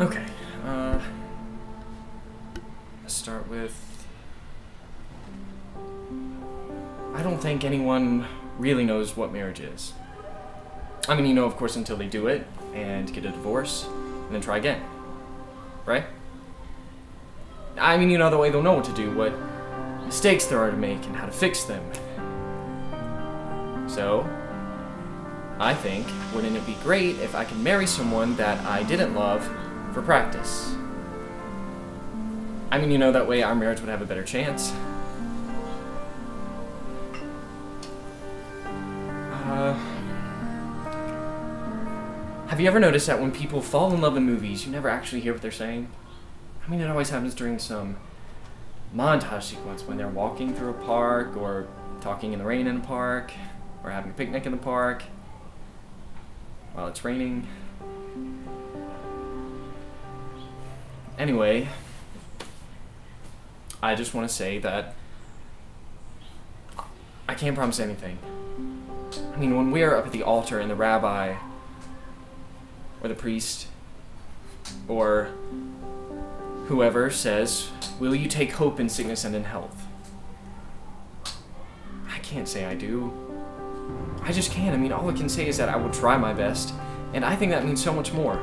Okay. Uh, let's start with. I don't think anyone really knows what marriage is. I mean, you know, of course, until they do it and get a divorce and then try again. Right? I mean, you know, the way they'll know what to do, what mistakes there are to make, and how to fix them. So, I think, wouldn't it be great if I could marry someone that I didn't love for practice? I mean, you know, that way our marriage would have a better chance. Uh, have you ever noticed that when people fall in love in movies, you never actually hear what they're saying? I mean, it always happens during some montage sequence when they're walking through a park, or talking in the rain in a park, or having a picnic in the park while it's raining. Anyway, I just want to say that I can't promise anything. I mean, when we are up at the altar and the rabbi, or the priest, or whoever says, Will you take hope in sickness and in health? I can't say I do. I just can't. I mean, all I can say is that I will try my best, and I think that means so much more.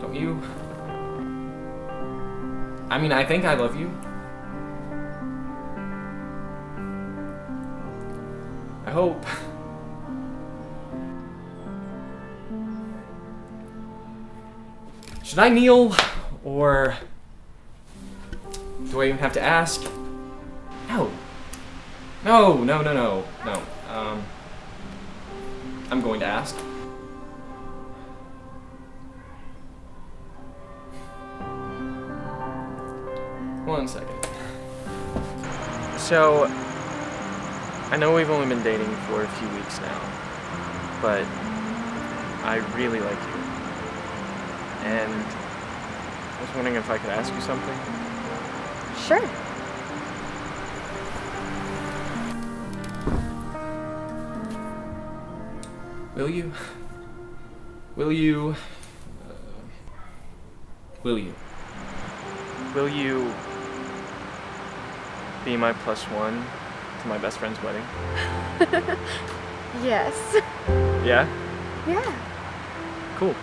Don't you? I mean, I think I love you. I hope. Should I kneel, or do I even have to ask? No. No, no, no, no, no. Um, I'm going to ask. One second. So, I know we've only been dating for a few weeks now, but I really like you. And I was wondering if I could ask you something. Sure. Will you? Will you? Uh, will you? Will you be my plus one to my best friend's wedding? Yes. Yeah? Yeah. Cool.